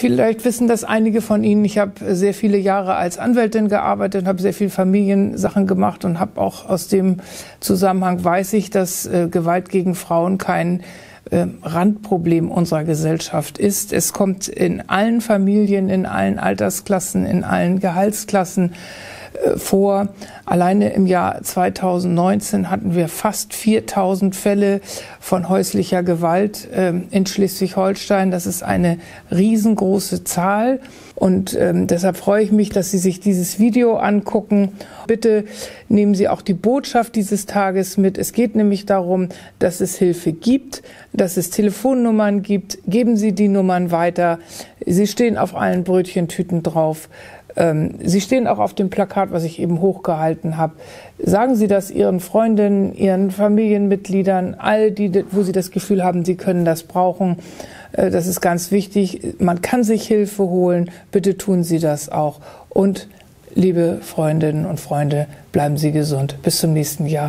Vielleicht wissen das einige von Ihnen. Ich habe sehr viele Jahre als Anwältin gearbeitet, habe sehr viel Familiensachen gemacht und habe auch aus dem Zusammenhang weiß ich, dass äh, Gewalt gegen Frauen kein äh, Randproblem unserer Gesellschaft ist. Es kommt in allen Familien, in allen Altersklassen, in allen Gehaltsklassen vor. Alleine im Jahr 2019 hatten wir fast 4000 Fälle von häuslicher Gewalt ähm, in Schleswig-Holstein. Das ist eine riesengroße Zahl. Und ähm, deshalb freue ich mich, dass Sie sich dieses Video angucken. Bitte nehmen Sie auch die Botschaft dieses Tages mit. Es geht nämlich darum, dass es Hilfe gibt, dass es Telefonnummern gibt. Geben Sie die Nummern weiter. Sie stehen auf allen Brötchentüten drauf. Ähm, Sie stehen auch auf dem Plakat, was ich eben hochgehalten habe. Sagen Sie das Ihren Freundinnen, Ihren Familienmitgliedern, all die, wo Sie das Gefühl haben, Sie können das brauchen. Äh, das ist ganz wichtig. Man kann sich Hilfe holen. Bitte tun Sie das auch. Und liebe Freundinnen und Freunde, bleiben Sie gesund. Bis zum nächsten Jahr.